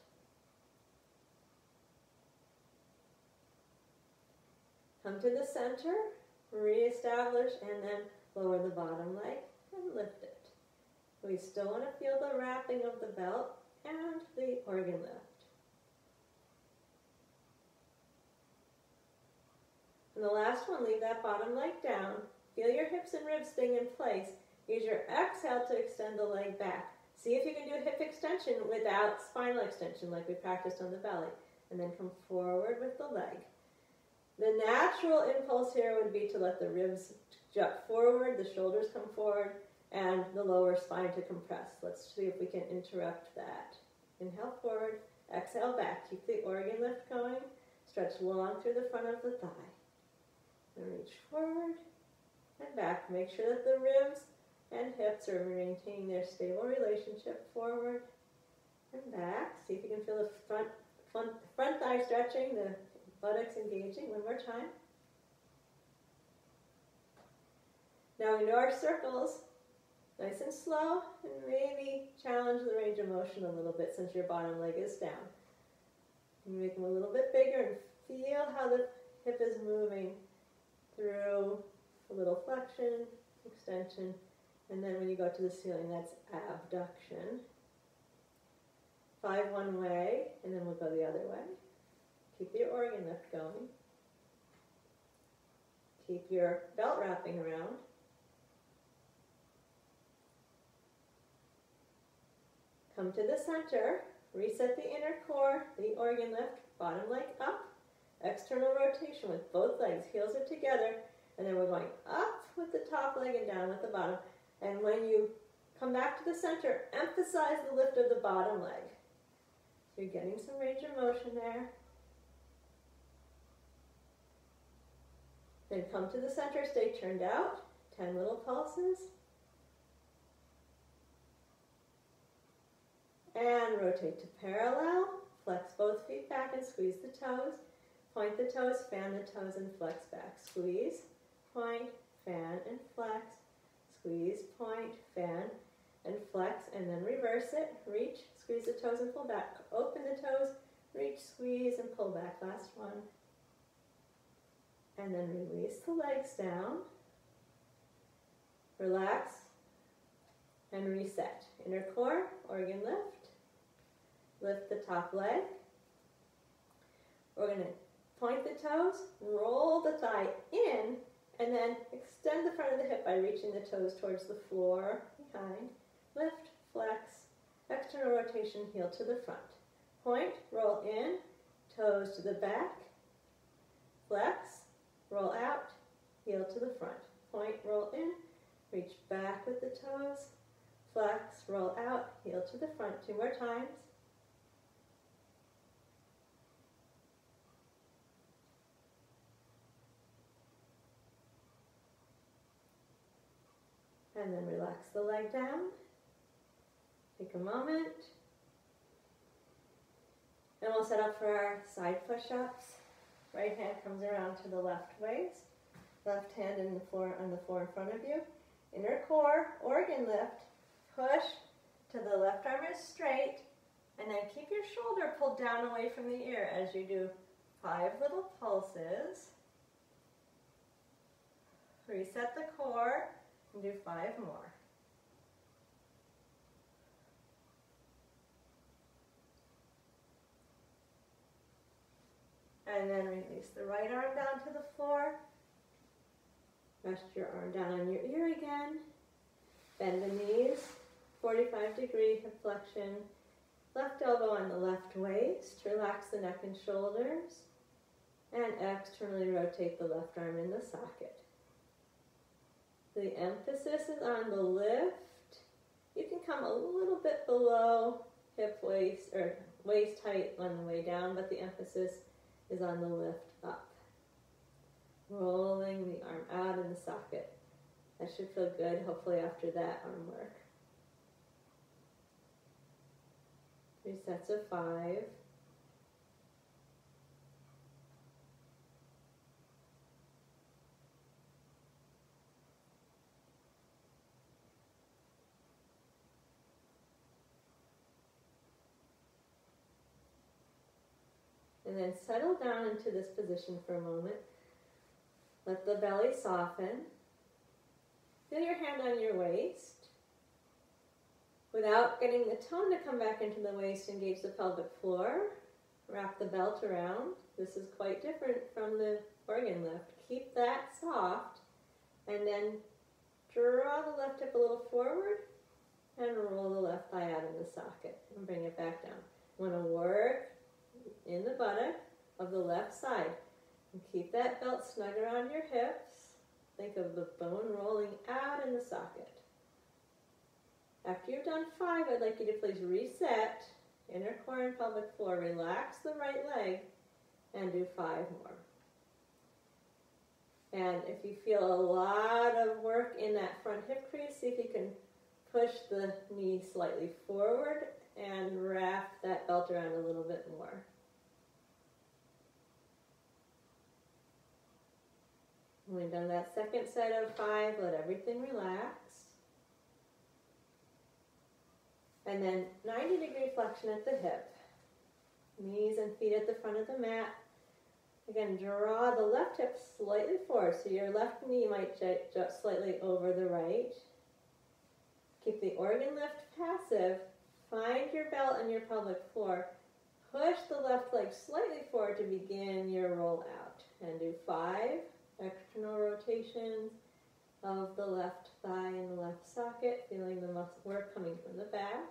Come to the center, reestablish, and then lower the bottom leg and lift it. We still want to feel the wrapping of the belt and the organ lift. And the last one, leave that bottom leg down. Feel your hips and ribs staying in place. Use your exhale to extend the leg back. See if you can do a hip extension without spinal extension like we practiced on the belly. And then come forward with the leg. The natural impulse here would be to let the ribs jut forward, the shoulders come forward, and the lower spine to compress. Let's see if we can interrupt that. Inhale forward, exhale back. Keep the organ lift going. Stretch long through the front of the thigh. And reach forward and back. Make sure that the ribs and hips are maintaining their stable relationship forward and back. See if you can feel the front, front, front thigh stretching, the buttocks engaging. One more time. Now into our circles. Nice and slow, and maybe challenge the range of motion a little bit since your bottom leg is down. You make them a little bit bigger and feel how the hip is moving through a little flexion, extension, and then when you go to the ceiling, that's abduction. Five one way, and then we'll go the other way. Keep your organ lift going. Keep your belt wrapping around. Come to the center, reset the inner core, the organ lift, bottom leg up, external rotation with both legs, heels are together, and then we're going up with the top leg and down with the bottom. And when you come back to the center, emphasize the lift of the bottom leg. So you're getting some range of motion there. Then come to the center, stay turned out, 10 little pulses. And rotate to parallel. Flex both feet back and squeeze the toes. Point the toes, fan the toes, and flex back. Squeeze, point, fan, and flex. Squeeze, point, fan, and flex, and then reverse it. Reach, squeeze the toes, and pull back. Open the toes, reach, squeeze, and pull back. Last one. And then release the legs down. Relax and reset. Inner core, organ lift. Lift the top leg. We're going to point the toes, roll the thigh in, and then extend the front of the hip by reaching the toes towards the floor behind. Lift, flex, external rotation, heel to the front. Point, roll in, toes to the back, flex, roll out, heel to the front. Point, roll in, reach back with the toes, flex, roll out, heel to the front. Two more times. And then relax the leg down. Take a moment. And we'll set up for our side push-ups. Right hand comes around to the left waist. Left hand in the floor on the floor in front of you. Inner core, organ lift. Push to the left arm is straight. And then keep your shoulder pulled down away from the ear as you do five little pulses. Reset the core and do five more. And then release the right arm down to the floor. Rest your arm down on your ear again. Bend the knees, 45 degree hip flexion. Left elbow on the left waist. Relax the neck and shoulders. And externally rotate the left arm in the socket. The emphasis is on the lift. You can come a little bit below hip waist or waist height on the way down, but the emphasis is on the lift up. Rolling the arm out in the socket. That should feel good, hopefully, after that arm work. Three sets of five. And then settle down into this position for a moment. Let the belly soften. Feel your hand on your waist. Without getting the tone to come back into the waist, engage the pelvic floor. Wrap the belt around. This is quite different from the organ lift. Keep that soft and then draw the left hip a little forward and roll the left thigh out in the socket and bring it back down. Want to work in the buttock of the left side and keep that belt snug around your hips. Think of the bone rolling out in the socket. After you've done five, I'd like you to please reset inner core and pelvic floor. Relax the right leg and do five more. And if you feel a lot of work in that front hip crease, see if you can push the knee slightly forward and wrap that belt around a little bit more. When we've done that second set of five, let everything relax. And then 90 degree flexion at the hip. Knees and feet at the front of the mat. Again, draw the left hip slightly forward, so your left knee might jut slightly over the right. Keep the organ lift passive. Find your belt and your pelvic floor. Push the left leg slightly forward to begin your roll out. And do five external rotations of the left thigh and the left socket, feeling the muscle work coming from the back.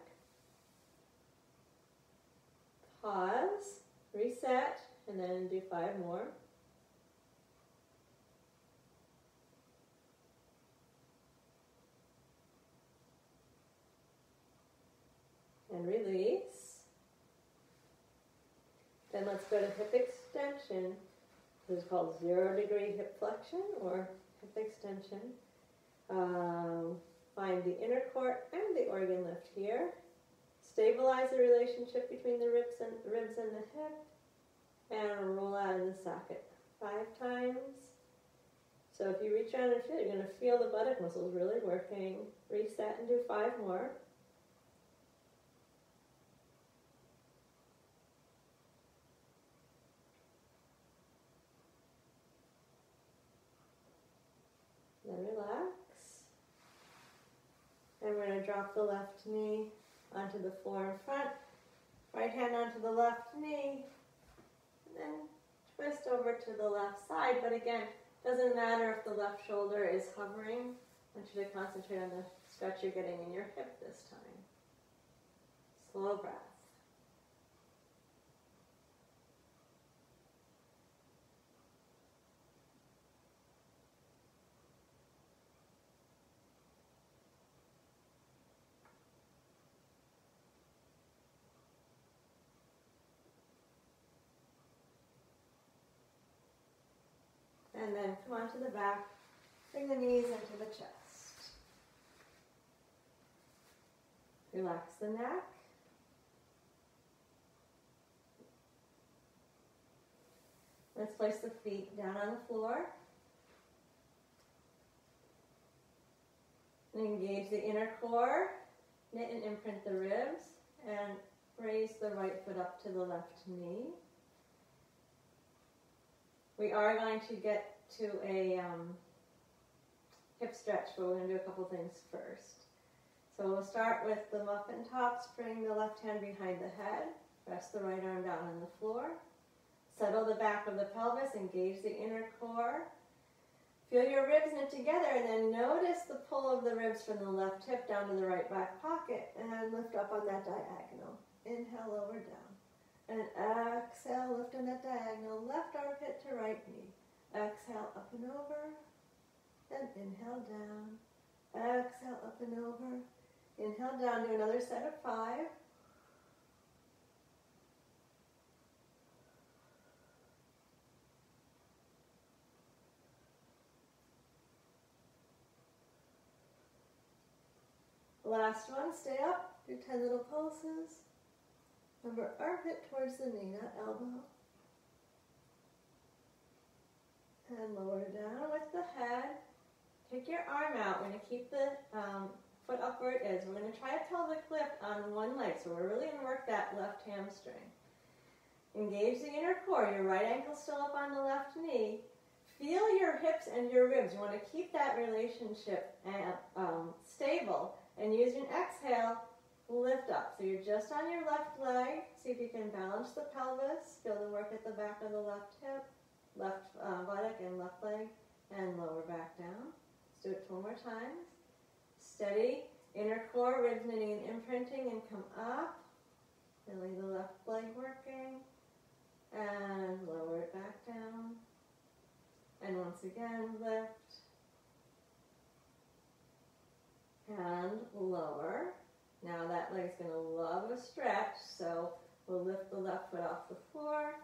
Pause, reset, and then do five more. And release. Then let's go to hip extension. This is called zero degree hip flexion or hip extension. Um, find the inner core and the organ lift here. Stabilize the relationship between the ribs and the ribs and the hip, and roll out in the socket five times. So if you reach around and feel, you're going to feel the buttock muscles really working. Reset and do five more. Then relax. And we're going to drop the left knee onto the floor in front. Right hand onto the left knee. And then twist over to the left side. But again, doesn't matter if the left shoulder is hovering. I want you to concentrate on the stretch you're getting in your hip this time. Slow breath. And then come onto the back, bring the knees into the chest. Relax the neck. Let's place the feet down on the floor. And engage the inner core, knit and imprint the ribs, and raise the right foot up to the left knee. We are going to get to a um, hip stretch, but we're going to do a couple things first. So we'll start with the muffin tops. Bring the left hand behind the head. Rest the right arm down on the floor. Settle the back of the pelvis. Engage the inner core. Feel your ribs knit together and then notice the pull of the ribs from the left hip down to the right back pocket and lift up on that diagonal. Inhale, lower down. And exhale, lift on that diagonal, left armpit to right knee. Exhale, up and over. And inhale down. Exhale, up and over. Inhale down, do another set of five. Last one, stay up, do 10 little pulses. Remember, armpit towards the knee, not elbow. And lower down with the head. Take your arm out. We're going to keep the um, foot up where it is. We're going to try a pelvic lift on one leg. So we're really going to work that left hamstring. Engage the inner core. Your right ankle still up on the left knee. Feel your hips and your ribs. You want to keep that relationship um, stable. And use an exhale, lift up. So you're just on your left leg. See if you can balance the pelvis. Feel the work at the back of the left hip, left uh, buttock and left leg. And lower back down. Let's do it two more times. Steady. Inner core, ribs knitting and imprinting and come up. Feeling the left leg working. And lower it back down. And once again, lift. And lower. Now that leg's going to love a stretch, so we'll lift the left foot off the floor.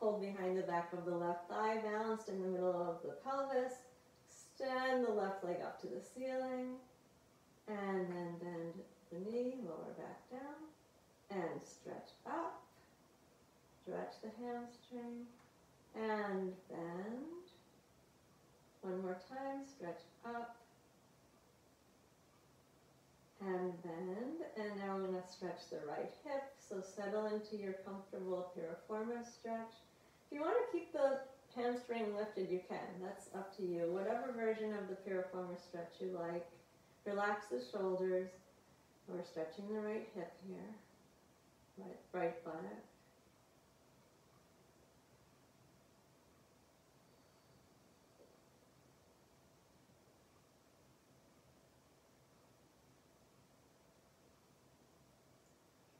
Hold behind the back of the left thigh, balanced in the middle of the pelvis. Extend the left leg up to the ceiling. And then bend the knee, lower back down. And stretch up. Stretch the hamstring and bend. One more time, stretch up and bend. And now we're going to stretch the right hip. So settle into your comfortable piriformis stretch. If you want to keep the hamstring lifted, you can. That's up to you. Whatever version of the piriformis stretch you like. Relax the shoulders. We're stretching the right hip here. Right, right buttock.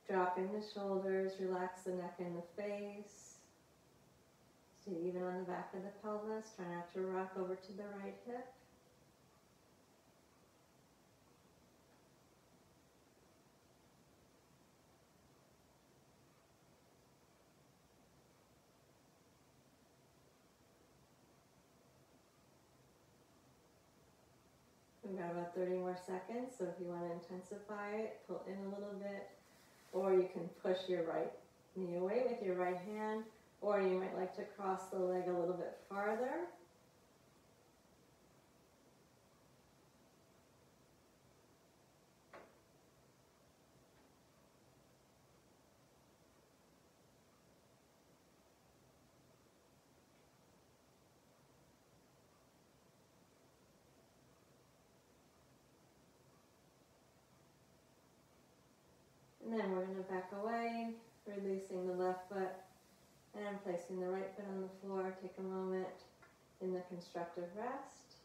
Dropping the shoulders, relax the neck and the face. Even on the back of the pelvis. Try not to rock over to the right hip. We've got about 30 more seconds, so if you want to intensify it, pull in a little bit. Or you can push your right knee away with your right hand, or you might like to cross the leg a little bit farther. And then we're going to back away, releasing the left foot and I'm placing the right foot on the floor. Take a moment in the constructive rest.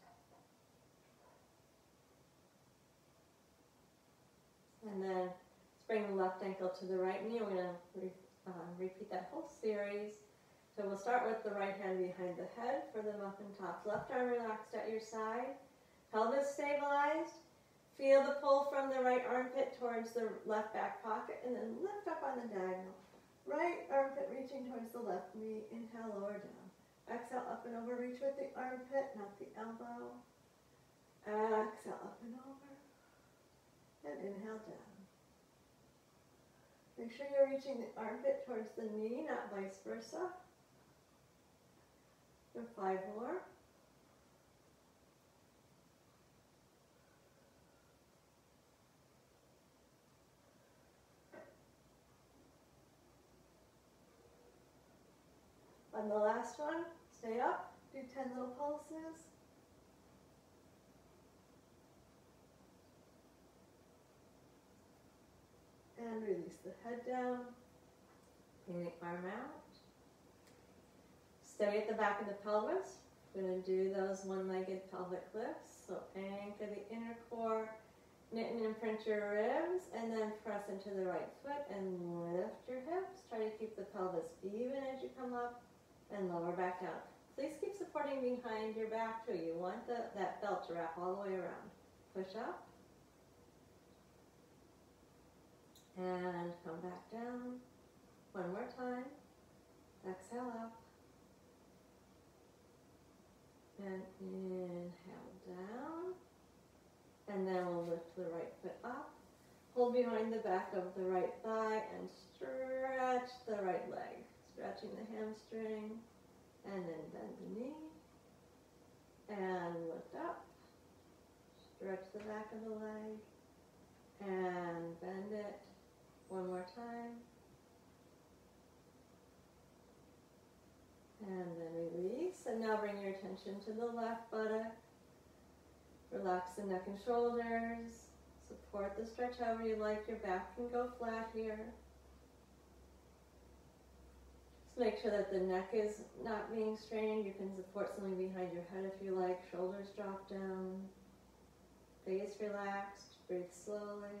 And then let's bring the left ankle to the right knee. We're going to re uh, repeat that whole series. So we'll start with the right hand behind the head for the muffin tops. Left arm relaxed at your side. Pelvis stabilized. Feel the pull from the right armpit towards the left back pocket and then lift up on the diagonal. Right armpit reaching towards the left knee. Inhale, lower down. Exhale, up and over. Reach with the armpit, not the elbow. Exhale, up and over. And inhale down. Make sure you're reaching the armpit towards the knee, not vice versa. For five more. On the last one, stay up, do 10 little pulses. And release the head down. Bring the arm out. Stay at the back of the pelvis. We're going to do those one-legged pelvic lifts. So anchor the inner core, knit and imprint your ribs, and then press into the right foot and lift your hips. Try to keep the pelvis even as you come up and lower back down. Please keep supporting behind your back too. You want the, that belt to wrap all the way around. Push up. And come back down. One more time. Exhale up. And inhale down. And then we'll lift the right foot up. Hold behind the back of the right thigh and stretch the right leg stretching the hamstring, and then bend the knee, and lift up, stretch the back of the leg, and bend it one more time, And then release. And now bring your attention to the left buttock. Relax the neck and shoulders. Support the stretch however you like. Your back can go flat here. Just make sure that the neck is not being strained. You can support something behind your head if you like. Shoulders drop down. Face relaxed. Breathe slowly.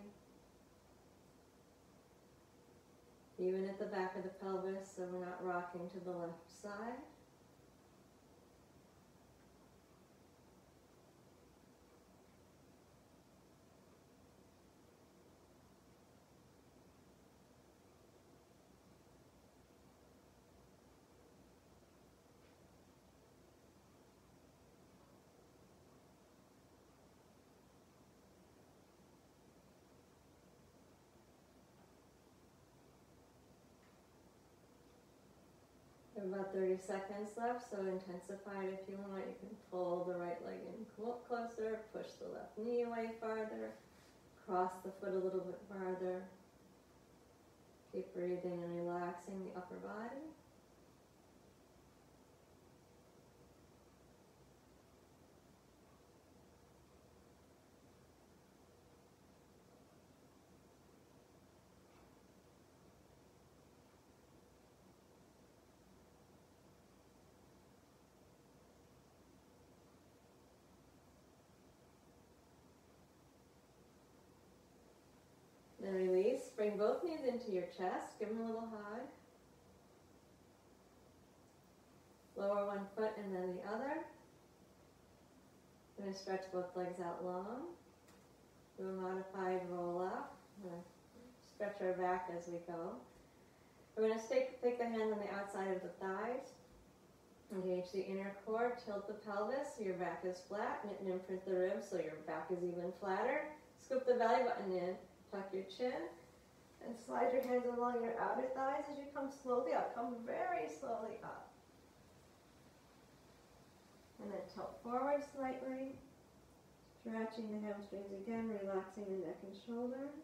Even at the back of the pelvis, so we're not rocking to the left side. About 30 seconds left, so intensify it if you want. You can pull the right leg in closer, push the left knee away farther, cross the foot a little bit farther. Keep breathing and relaxing the upper body. Then release. Bring both knees into your chest. Give them a little hug. Lower one foot and then the other. Going to stretch both legs out long. Do a modified roll up. Stretch our back as we go. We're going to take, the hands on the outside of the thighs. Engage the inner core, tilt the pelvis so your back is flat, and imprint the ribs so your back is even flatter. Scoop the belly button in, Tuck your chin and slide your hands along your outer thighs as you come slowly up. Come very slowly up. And then tilt forward slightly. Stretching the hamstrings again, relaxing the neck and shoulders.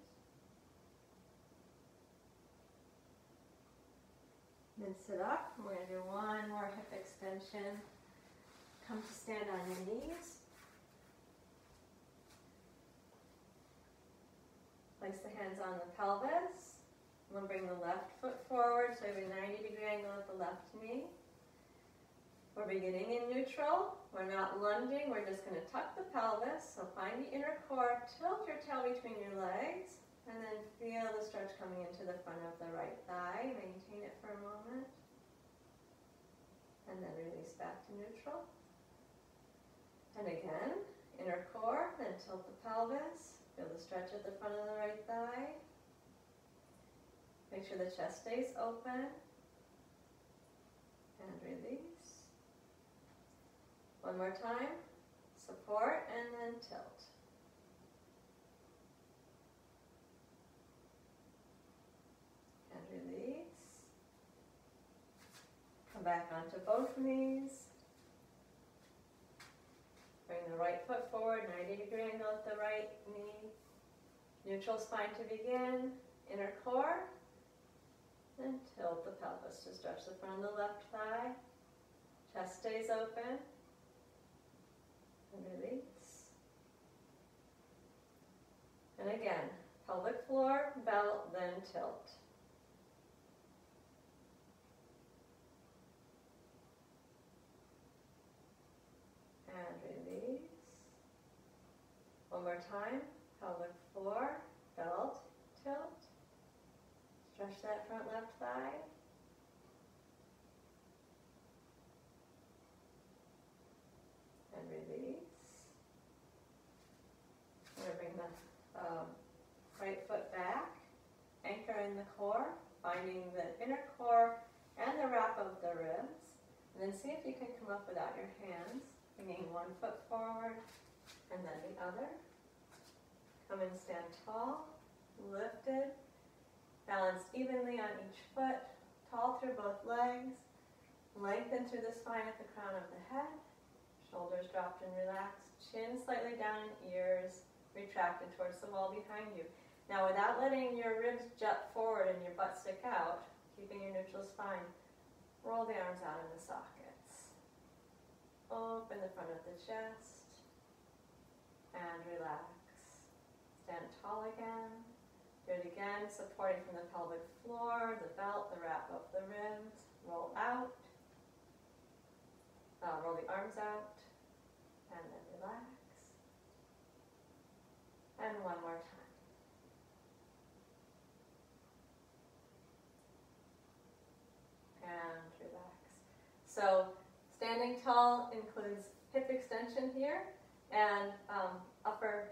Then sit up. We're going to do one more hip extension. Come to stand on your knees. Place the hands on the pelvis. We'll bring the left foot forward, so we have a 90 degree angle at the left knee. We're beginning in neutral. We're not lunging, we're just going to tuck the pelvis. So find the inner core, tilt your tail between your legs, and then feel the stretch coming into the front of the right thigh. Maintain it for a moment. And then release back to neutral. And again, inner core, then tilt the pelvis. Feel the stretch at the front of the right thigh. Make sure the chest stays open. And release. One more time. Support and then tilt. And release. Come back onto both knees. Right foot forward, 90 degree angle at the right knee. Neutral spine to begin, inner core. And tilt the pelvis to stretch the front of the left thigh. Chest stays open. And release. And again, pelvic floor, belt, then tilt. One time. Pelvic floor, belt, tilt. Stretch that front left thigh. And release. I'm going to bring the um, right foot back. Anchor in the core, finding the inner core and the wrap of the ribs. And then see if you can come up without your hands, bringing one foot forward and then the other. Come and stand tall, lifted, balanced evenly on each foot, tall through both legs, lengthen through the spine at the crown of the head, shoulders dropped and relaxed, chin slightly down in ears, retracted towards the wall behind you. Now without letting your ribs jut forward and your butt stick out, keeping your neutral spine, roll the arms out in the sockets. Open the front of the chest and relax. Stand tall again. It again, supporting from the pelvic floor, the belt, the wrap of the ribs. Roll out. Uh, roll the arms out and then relax. And one more time. And relax. So standing tall includes hip extension here and um, upper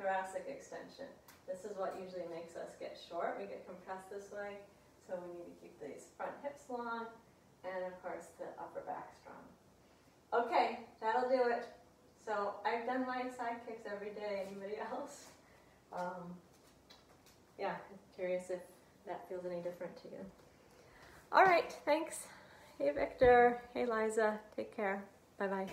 thoracic extension. This is what usually makes us get short. We get compressed this way, so we need to keep these front hips long and of course the upper back strong. Okay, that'll do it. So I've done my side kicks every day. Anybody else? Um, yeah, curious if that feels any different to you. All right, thanks. Hey, Victor. Hey, Liza. Take care. Bye bye.